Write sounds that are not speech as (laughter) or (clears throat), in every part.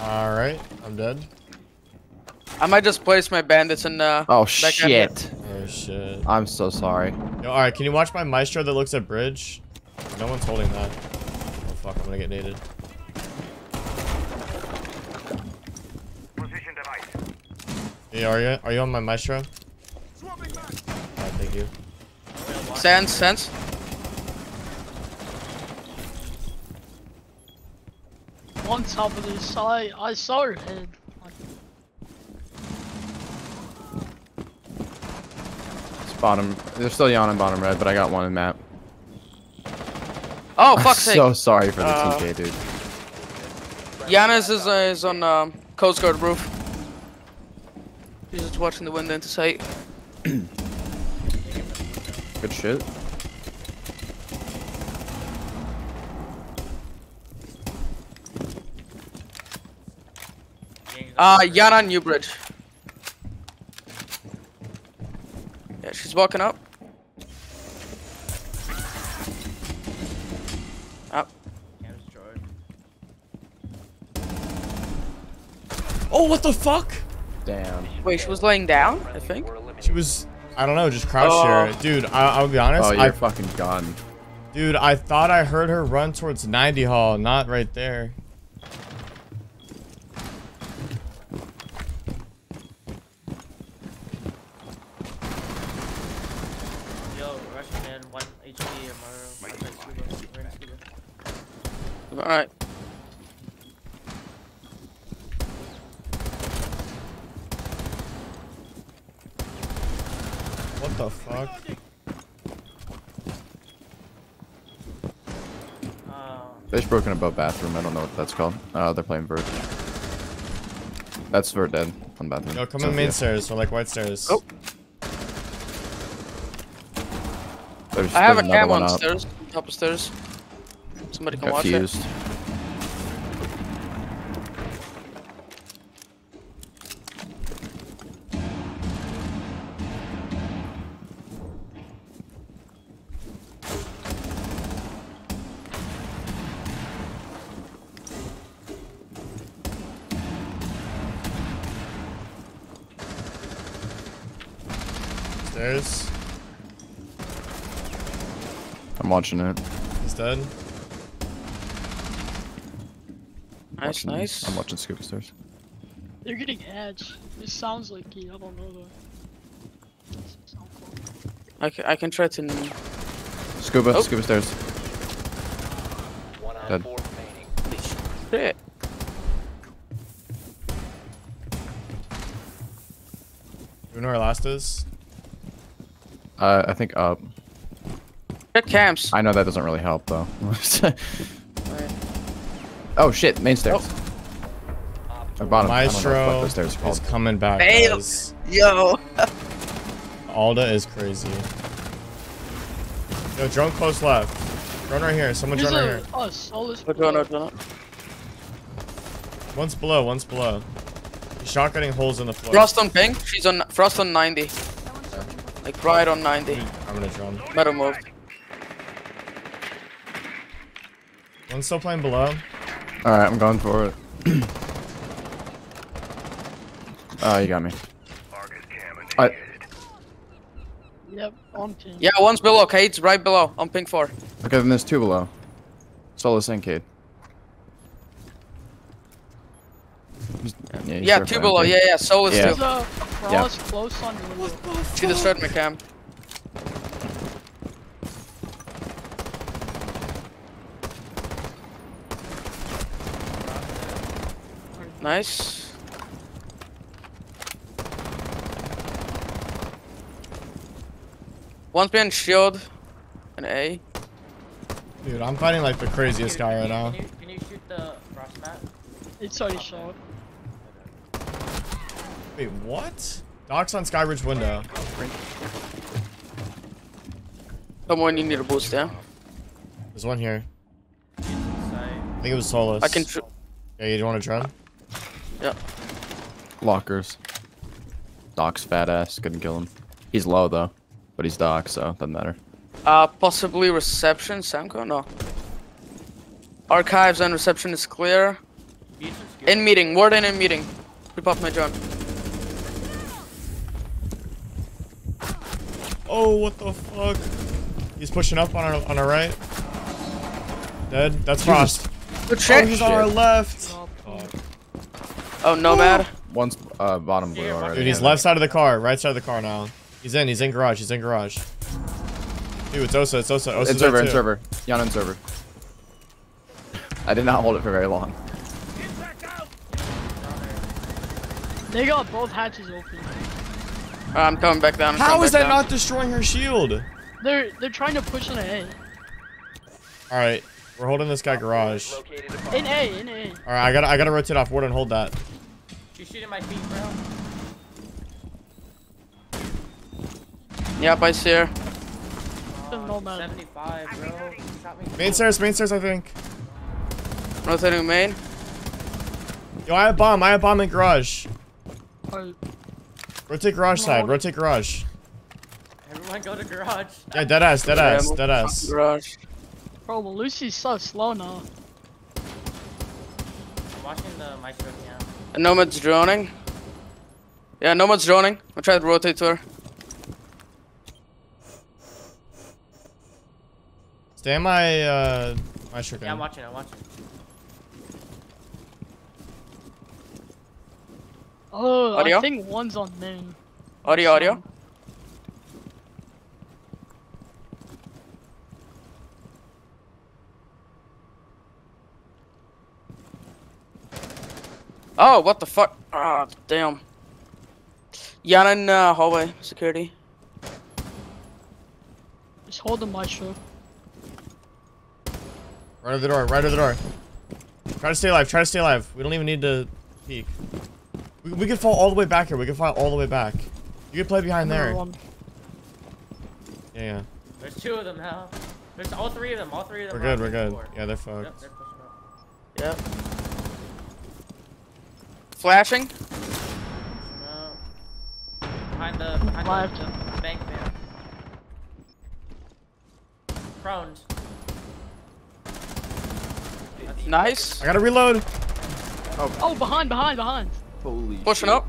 All right, I'm dead. I might just place my bandits in uh Oh shit. Oh shit. I'm so sorry. Yo, all right, can you watch my maestro that looks at bridge? No one's holding that. Oh fuck, I'm gonna get naded. Position device. Yeah, are you are you on my maestro? Alright, thank you. Sense, sense. On top of this, I I saw her head. It's bottom. They're still yawning bottom red, but I got one in map. Oh I'm fuck's sake. so sorry for the Uh, TK, dude. Giannis is, uh, is on um, Coast Guard roof. He's just watching the window into sight. Good shit. Uh, Iana Newbridge. Yeah, she's walking up. Up. Oh, what the fuck? Damn. Wait, she was laying down, I think. She was, I don't know, just crouched Oh. here. Dude, I, I'll be honest. Oh, you're I, fucking gone. dude, I thought I heard her run towards 90 hall, not right there. Yo, Russian man, 1 HP, Amaru. I'm like scuba. We're in scuba. Alright. What the fuck? They just broken above bathroom. I don't know what that's called. Uh, they're playing vert. That's vert dead on bathroom. Yo, come in main stairs or like white stairs. Oh. There's, I have a there's another cam on stairs, top of stairs. Somebody can Got watch fused. it. Stairs. I'm watching it. He's dead. Nice, Watching- nice. I'm watching scuba stairs. They're getting ads. This sounds like he. I don't know though. Doesn't cool. I can, I can try to. Scuba, Oh. scuba stairs. One on Dead. four remaining. Shit. Do you know where last is? Uh, I think up. Check camps. I know that doesn't really help though. (laughs) Alright. oh shit, main stairs. Oh. Or bottom. I don't know what the Maestro those stairs is coming back. Fail. guys. Yo. Alda is crazy. Yo, drone close left. Drone right here. Someone There's drone right a here. oh, Solis. We're going, we're going. One's below, one's below. He's shotgunning holes in the floor. Frost on ping. She's on Frost on 90. Like right on 90. I'm gonna drone. Metal moved. One's still playing below. Alright, I'm going for it. (clears throat) Oh, you got me. I, Yep, on team. Yeah, one's below. Kate's right below on ping 4. okay, then there's two below. Solis and Kaid. Yeah, he's Yeah, there two below. Yeah, yeah. So is Yeah. There's two. a frost close on your window. She destroyed my cam. Nice. One's being shield. An A. Dude, I'm fighting like the craziest guy right now. Can you, can you shoot the frost mat? It's already shot. Wait, what? Doc's on Skybridge window. Someone you need a boost, yeah? There's one here. I think it was Solis. I can. Tr Yeah, you don't want to drone? Yeah. Lockers. Doc's fat ass. Couldn't kill him. He's low though. But he's Doc, so doesn't matter. Uh, possibly reception, Samco? No. Archives and reception is clear. Beats and scuba. In meeting, warden in meeting. Repop my drone. Oh, what the fuck? He's pushing up on our on our right. Dead. That's Frost. Good Oh, he's on our left. Oh, Nomad. One's uh, bottom blue already. Dude, he's left side of the car, right side of the car now. He's in. He's in garage. He's in garage. Dude, it's Osa. It's Osa. Osa's In server, there in server. Iana in server. I did not hold it for very long. They got both hatches open. I'm coming back down. I'm How coming is back that down. not destroying her shield? They're they're trying to push in A. All right, we're holding this guy garage. Located a bomb. In A, in A. All right, I gotta I gotta rotate off. Warden, hold that. She's shooting my feet, bro. Yep, I see her. Don't know, man. 75, bro. She shot me. Main stairs, main stairs, I think. Rotating main. Yo, I have bomb. I have bomb in garage. Rotate garage side. Rotate garage. Everyone go to garage. Yeah, dead ass, dead ass, Yeah, dead ass. Garage. Bro, but Lucy's so slow now. I'm watching the maestro cam. And Nomad's droning. Yeah, Nomad's droning. I'll try to rotate to her. Stay in my uh my shirt. Yeah, I'm watching, I'm watching. Oh, Audio? I think one's on main. Audio, audio. Oh, what the fuck? Ah, damn. Iana in uh, hallway, security. Just hold the maestro. Right of the door. Right of the door. Try to stay alive. Try to stay alive. We don't even need to peek. We, we can fall all the way back here. We can fall all the way back. You can play behind there. One. Yeah, yeah. There's two of them now. There's all three of them, all three of them. We're good. We're good. floor. Yeah, they're Yep, fucked. they're pushing up. Yep. Flashing. No. Behind the, behind Live the bank man. Crones. Nice. I gotta reload. Oh, oh, behind, behind, behind. Holy Pushing up.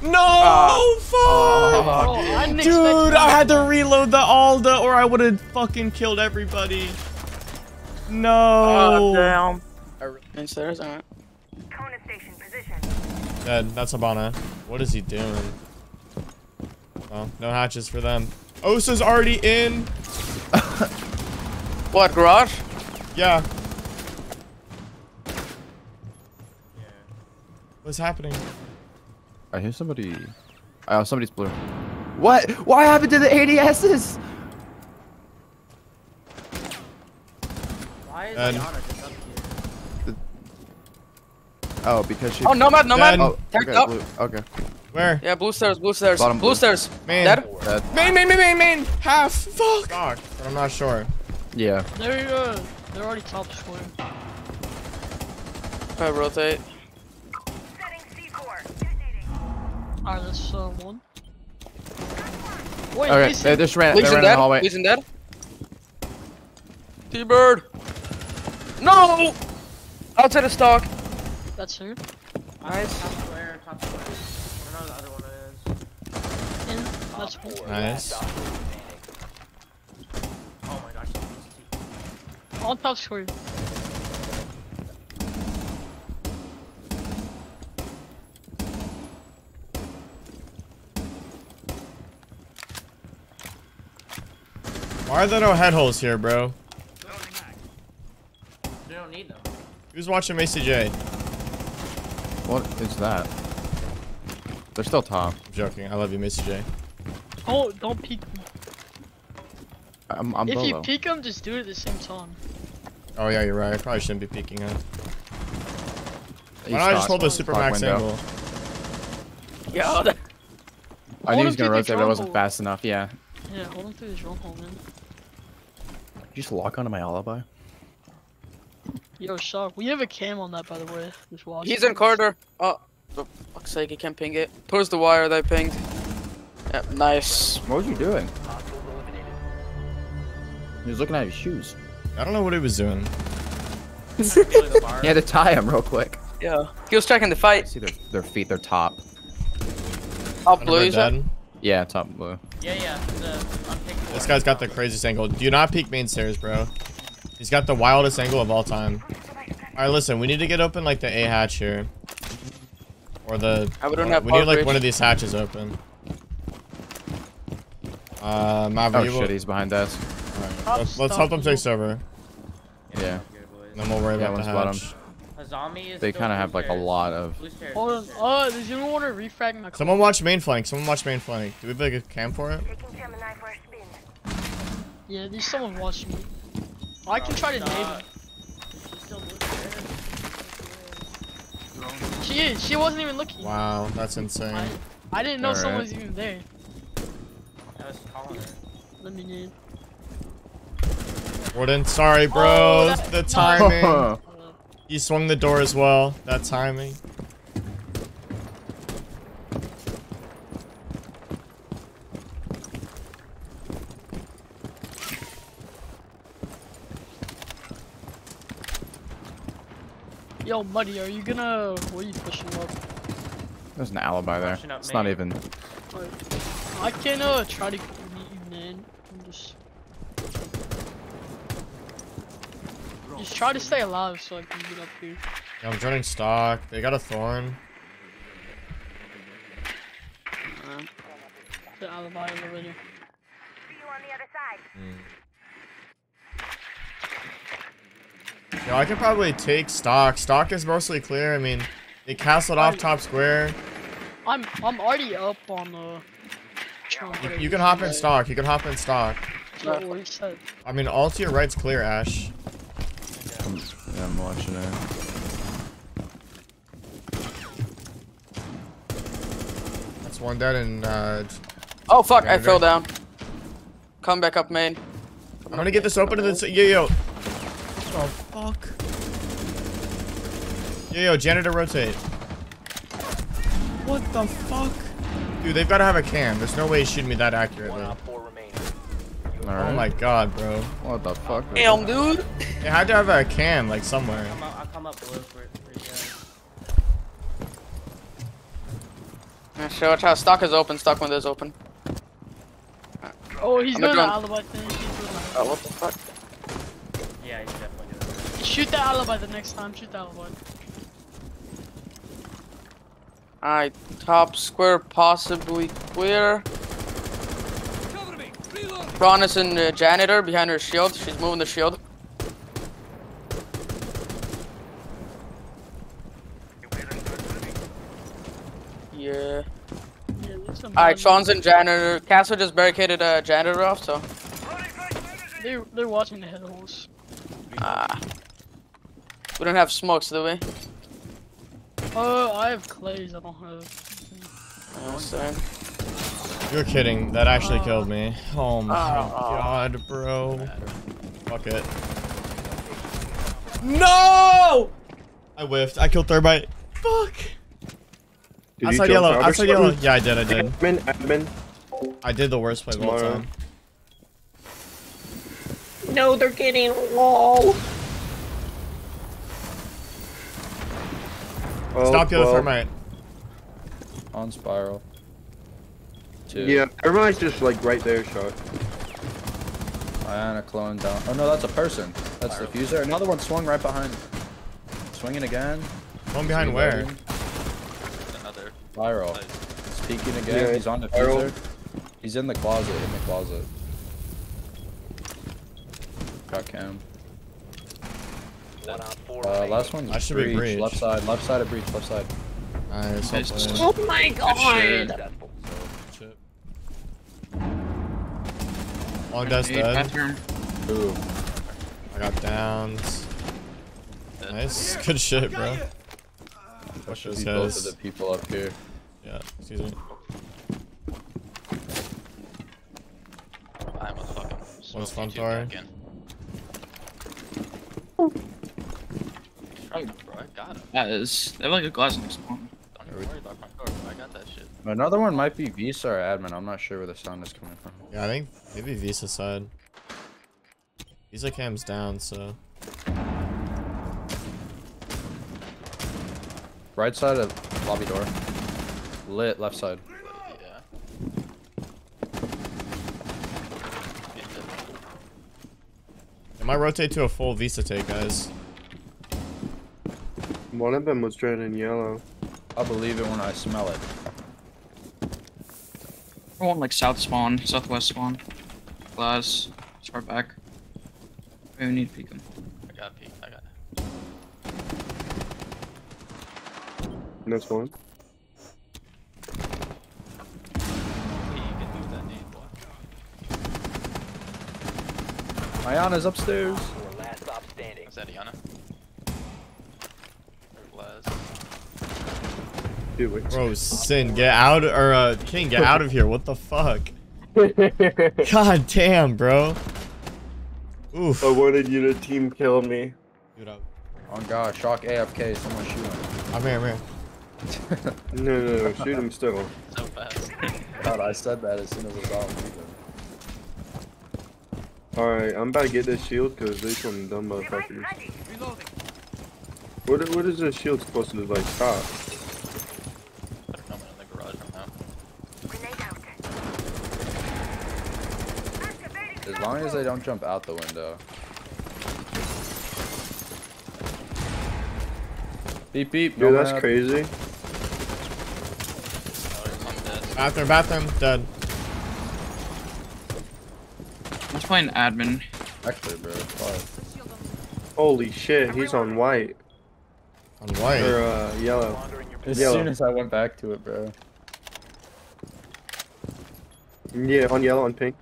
No, Ah. fuck. Bro, I Dude, I had to reload the Alda or I would have fucking killed everybody. No. Oh, damn. Downstairs, alright. Kona station position. Dead. That's Habana. What is he doing? Oh, no hatches for them. Osa's already in. (laughs) What, garage? Yeah. What's happening? I hear somebody. Oh, somebody's blue. What? What happened to the ADSs? Why is And- Ayana just up here? Oh, because she. Oh, Nomad, Nomad. Dead. Oh, Tagged okay, up. blue. Okay. Where? Yeah, blue stairs, blue stairs. Bottom blue blue. stairs. Man. Dead? That, Main, main, main, main, main. Half. Fuck. Fuck. But I'm not sure. yeah. They're, uh, they're already top square. Okay, rotate. Setting C4. Detonating. Alright, that's, uh, one. Wait, Okay, Mason. they just ran. They Legion ran in the dead. hallway. Legion dead. T-bird. No! Outside of stock. That's her. Nice. Top square, top square. I don't know the other one is. In. That's four, Nice. last op standing. Oh my gosh, she's two. On top square. Why are there no head holes here, bro? We don't need them. Who's watching Macy J? What is that? They're still top. I'm joking. I love you, Macy J. Oh, don't peek them. I'm, I'm If you below. peek them, just do it at the same time. Oh yeah, you're right. I probably shouldn't be peeking it. He's Why don't I just stock- hold the super max window. angle? Yo, that- I knew he was gonna through the rotate, but I wasn't hole. fast enough. Yeah. Yeah, hold him through the drum hole, man. Did you just lock onto my alibi? Yo, Shawk, we have a cam on that, by the way. Just watch. He's in corridor. Oh, for fuck's sake, he can't ping it. Push the wire they pinged. Yep, nice. What was you doing? He was looking at his shoes. I don't know what he was doing. Feeling (laughs) the. He had to tie him real quick. Yeah. He was tracking the I fight. see their their feet. They're top. Up blue, is you said? dead. Yeah, top blue. Yeah, yeah. The, I'm This guy's got the craziest angle. Do not peek main stairs, bro. He's got the wildest angle of all time. Alright, listen, we need to get open like the A hatch here. Or the... I wouldn't or- have we need like bridge. one of these hatches open. Uh, Mav, Oh shit, he's behind us. let's, let's help them take over. Yeah. Good boys. And then we'll worry Yeah, about the one's hatch. bottom. A zombie is They kind of have like a lot of. Blue stairs. Hold on. Uh, does anyone want to refrag my Someone watch main flank. Someone watch main flank. Do we have like a cam for it? Taking Gemini for a spin. Yeah, there's someone watching me. I can try to nade him. She's still blue. She is. She wasn't even looking. Wow, that's insane. I, I didn't know someone Alright. was even there. I was calling her. Let me nade. Warden, sorry, bro. Oh, that- the (laughs) timing. He swung the door as well. That timing. Yo, Muddy, are you gonna? What are you pushing up? There's an alibi there. Rushing up It's not even. I can uh try to meet you, man. I'm just. Just try to stay alive so I can get up here. Yeah, I'm joining stock. They got a thorn. Uh, the alibi already. See you on the other side. Yo, I could probably take stock. Stock is mostly clear. I mean, they castled off top square. I'm I'm already up on uh. You, you can hop in stock. You can hop in stock. Yeah, what he said. I mean, all to your right's clear, Ash. I'm, yeah, I'm watching it. That's one dead and uh, Oh fuck, I fell down. Come back up main. I'm gonna get this open to the yo yo. What the fuck? Yo yo, janitor rotate. What the fuck? Dude, they've got to have a cam. There's no way he's shooting me that accurately. One op four remaining. All Oh right. my god, bro. What the fuck? Damn, dude. They had to have a cam like somewhere. Come up, I'll come up blue for, for you guys. Yeah, sure, watch out. Stock is open. Stock window's open. Oh, he's I'm doing the gonna- alibi thing. He's Oh, what the fuck? Yeah, he's definitely doing it. Shoot the alibi the next time. Shoot the alibi. Alright, top square possibly clear. Braun is in uh, janitor behind her shield. She's moving the shield. Yeah. Yeah, Alright, Sean's in janitor. Castle just barricaded uh, janitor off, so. They're they're watching the head holes. Ah. We don't have smokes, do we? Uh, I have clays. I don't have. Yeah, sorry. You're kidding. That actually killed me. Oh my Oh. god, bro. Fuck it. No! I whiffed. I killed third bite. Fuck. Did outside you jump yellow. I saw yellow. Yeah, I did. I did. Admin, admin. I did the worst play of all time. No, they're getting lol. Oh, Stop the other well, thermite. On spiral. Two. Yeah, thermite's just like right there, shot. Iana clone down. Oh no, that's a person. That's the fuser. Another one swung right behind. Swinging again. One behind where? Another. Spiral. Nice. He's peeking again. Yeah, He's on the spiral. fuser. He's in the closet. In the closet. Got cam. One op four Uh, last one's I should be breach. breach. Left side. Left side of breach. Left side. Nice. Nice. Oh my god. Successful. played. Long death's dead. bathroom. Ooh. I got downs. Dead. Nice. Good shit, bro. Push those See both of the people up here. Yeah, excuse me. I'm a fucking. One's smoke front YouTube door. Again. Bro, I got him. That is. They have like a glass next one. Don't worry about my door. I got that shit. Another one might be Visa or admin. I'm not sure where the sound is coming from. Yeah, I think maybe Visa side. Visa cam's down, so. right side of lobby door. Lit left side. Yeah. It might rotate to a full Visa take, guys. One of them was red and yellow. I believe it when I smell it. I want like south spawn, southwest spawn. Glass. Start back. We need to peek him. I got peek. I got. Next one. Hey, you can do that name, boy. Ayana's upstairs. Last stop standing. Is that Iana? Or Les? Do it. Bro, Sin, get out, or uh, King, get out of here. What the fuck? (laughs) God damn, bro. Oof. I wanted you to team kill me. Dude, I'm Oh god, Shawk AFK, someone shoot him. I'm here, I'm here. (laughs) No, no, no, shoot him still. So fast. God, I said that as soon as it was off. Alright, I'm about to get this shield because they some dumb motherfuckers. What, what is this shield supposed to like stop? Better come in the garage right now. Grenade out. Activating As long as they don't jump out the window. Beep beep. Dude, no that's map. crazy. Oh, it's on dead. Bathroom, bathroom, dead. Let's play an admin. Actually, bro. Fuck. Holy shit, he's on white. On white. Or uh, yellow. As Yellow. soon as I went back to it, bro. Yeah, on yellow and pink.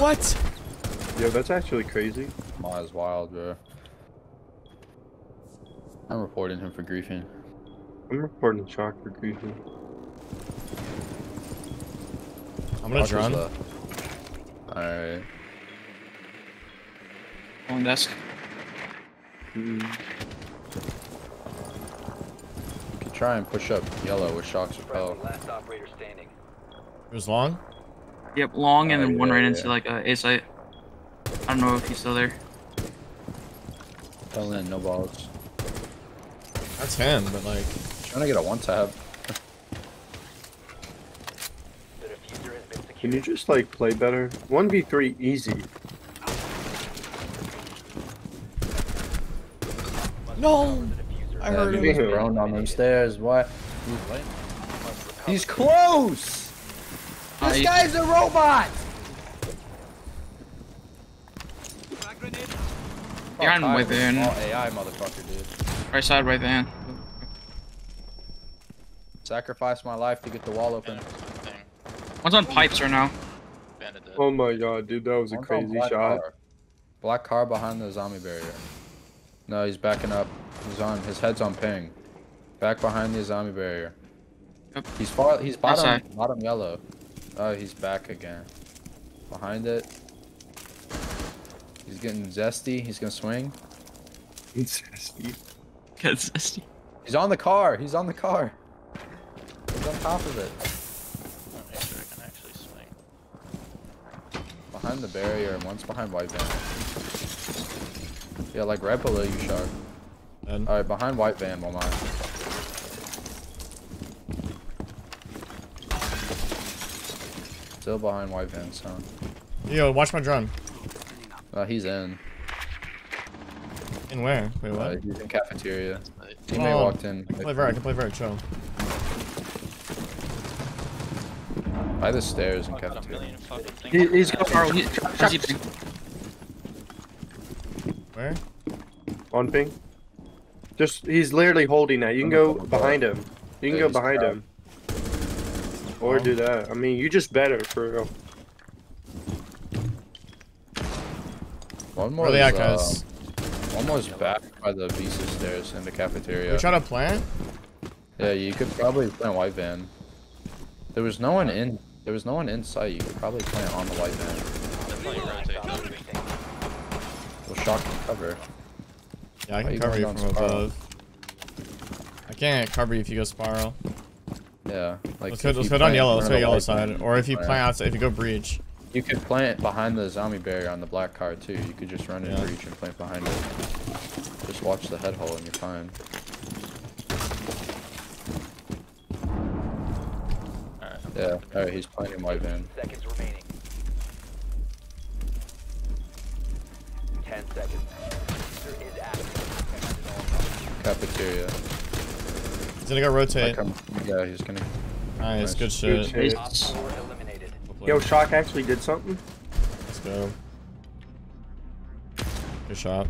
What? Yo, that's actually crazy. Ma's wild, bro. I'm reporting him for griefing. I'm reporting Shawk for griefing. I'm gonna drown. Alright. On desk. Mm. Could try and push up yellow with Shawk's repel. Last operator standing. It was long. Yep, long and Oh, then one yeah, right yeah. into like a A site. I don't know if he's still there. Fell in, no balls. That's him, but like, Trying to get a one tab. The diffuser has been secured. Can you just like play better? 1v3 easy. no. I Yeah, heard him. was thrown on them stairs. What? He's close. This he- guy's a robot. Behind Fuck, white I was AI motherfucker, dude. Right side, right van. Sacrifice my life to get the wall open. One's on pipes right now. Oh my god, dude, that was a One's on crazy black shot. Car. Black car behind the zombie barrier. No, he's backing up. He's on. His head's on ping. Back behind the zombie barrier. Yep. He's far. He's bottom. Outside. Bottom yellow. Oh, he's back again. Behind it. He's getting zesty. He's gonna swing. He's Zesty. He's on the car. He's on the car. He's on top of it. Make sure I can actually swing. Behind the barrier, and one's behind white van. Yeah, like right below you, Shark. Dead. Alright, behind white van, one mine. Still behind white van, son. Yo, watch my drone. Uh, he's in. In where? Wait, Uh, what? he's in cafeteria. Like, Teammate Oh, walked in. I can play very. I can play very. Chill. By the stairs in I've got a cafeteria. million. He, he's on got that. Carl, he, where's he ping? Where? on ping. Just, he's literally holding that. You can go behind him. You can go behind him. Or do that. I mean, you just better for real. One more Where they at, is, guys? uh, one more's back by the visa stairs in the cafeteria. We try to plant. Yeah, you could probably plant white van. There was no one in. There was no one in sight. You could probably plant on the white van. Definitely Last rotate. operator standing. Well, Shawk and cover. Yeah, I can you cover going you from so above. I can't cover you if you go spiral. Yeah, like let's go, if let's go down yellow. Let's front go yellow white side. Or if you plant. plant outside, if you go breach. You could plant behind the zombie barrier on the black car too. You could just run in Yeah. reach and plant behind it. Just watch the head hole and you're fine. Alright. Yeah. Alright, he's planting white van. Seconds remaining. Ten seconds. Diffuser is active. Cafeteria. He's gonna go rotate. Like, um, yeah, he's gonna. Nice, nice. good shit. shit. Op four eliminated. Yo, Shawk actually did something. Let's go. Good shot.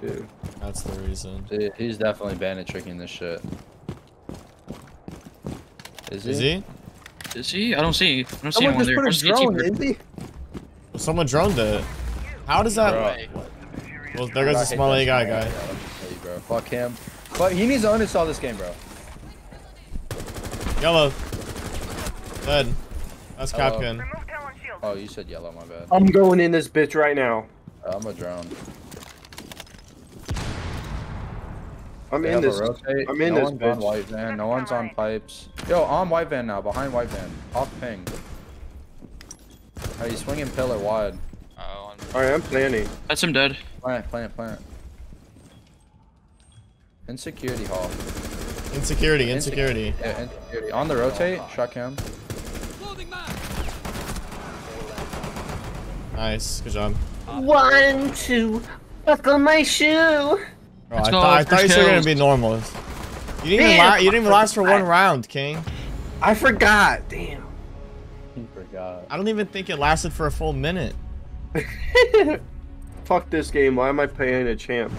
Dude. That's the reason. Dude, he's definitely bandit tricking this shit. Is he? Is he? Is he? I don't see. I don't see Someone anyone just there. put a drone, is he? Well, someone droned it. How does that? Bro. Well, there goes the I small A guy guy. Hey, bro. Fuck him. But he needs to uninstall this game, bro. Yellow. Dead. That's Hello. Kapkan. Remove talent shield. Oh, you said yellow, my bad. I'm going in this bitch right now. I'm a drone. I'm They in this. rotate. I'm in no this one's on bitch. white van. No one's on pipes. Yo, on white van now. Behind white van. Off ping. Are you swinging pillar wide? Oh, I'm All right, I'm planning. That's him dead. Plant, plant, plant. Insecurity hall. Insecurity, insecurity. Yeah, insecurity. On the rotate. Shot cam. Nice, good job. One, two, buckle my shoe. Bro, I, Let's thought, I thought you first said you were gonna be normal. You didn't even la- you didn't even last for one round, King. I forgot. Damn. He forgot. I don't even think it lasted for a full minute. (laughs) Fuck this game. Why am I playing a champ?